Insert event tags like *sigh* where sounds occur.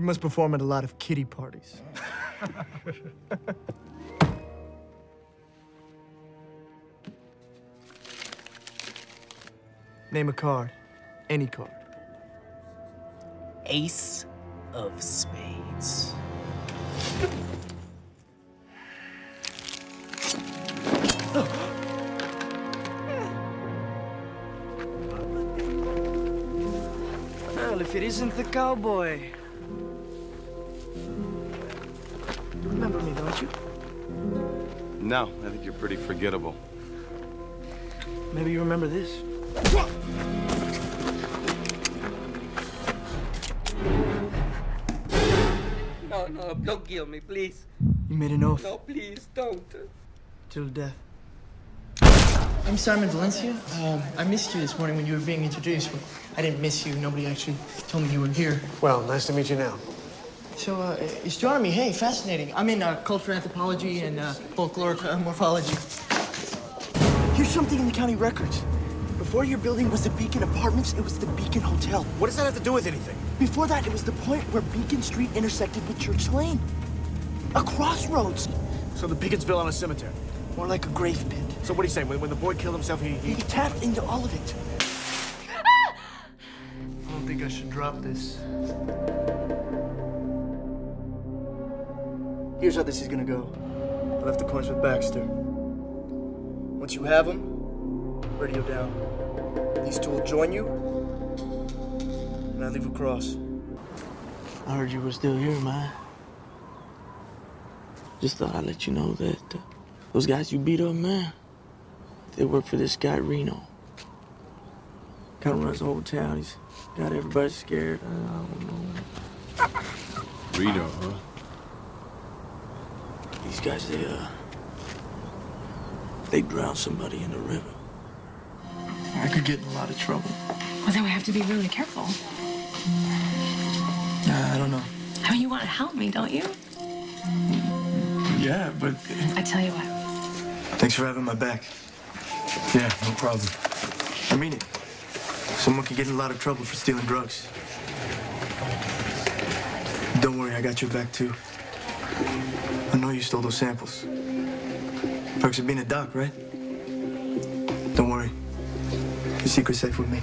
You must perform at a lot of kitty parties. *laughs* Name a card. Any card. Ace of spades. *gasps* Well, if it isn't the cowboy. Remember me, don't you? No, I think you're pretty forgettable. Maybe you remember this. No, no, don't kill me, please. You made an oath No, please, don't. till death. I'm Simon Valencia. Um, I missed you this morning when you were being introduced. I didn't miss you. Nobody actually told me you were here. Well, nice to meet you now. So, uh, astronomy, hey, fascinating. I'm in uh, cultural anthropology and uh, folkloric uh, morphology. Here's something in the county records. Before your building was the Beacon Apartments, it was the Beacon Hotel. What does that have to do with anything? Before that, it was the point where Beacon Street intersected with Church Lane. A crossroads. So the Beacon's built on a cemetery. More like a grave pit. So what do you say? When, when the boy killed himself, he, he... He tapped into all of it. I don't think I should drop this. Here's how this is gonna go. I left the coins with Baxter. Once you have them, radio down. These two will join you, and I leave across. I heard you were still here, man. Just thought I'd let you know that uh, those guys you beat up, man, they work for this guy, Reno. Kind of runs the whole town. He's got everybody scared. I don't know. Reno, huh? These guys, they, uh, they drowned somebody in the river. I could get in a lot of trouble. Well, then we have to be really careful. I don't know. I mean, you want to help me, don't you? Yeah, but I tell you what. Thanks for having my back. yeah, no problem. I mean it. Someone could get in a lot of trouble for stealing drugs. Don't worry, I got your back too. I know you stole those samples. Perks of being a doc, right? Don't worry. Your secret's safe with me.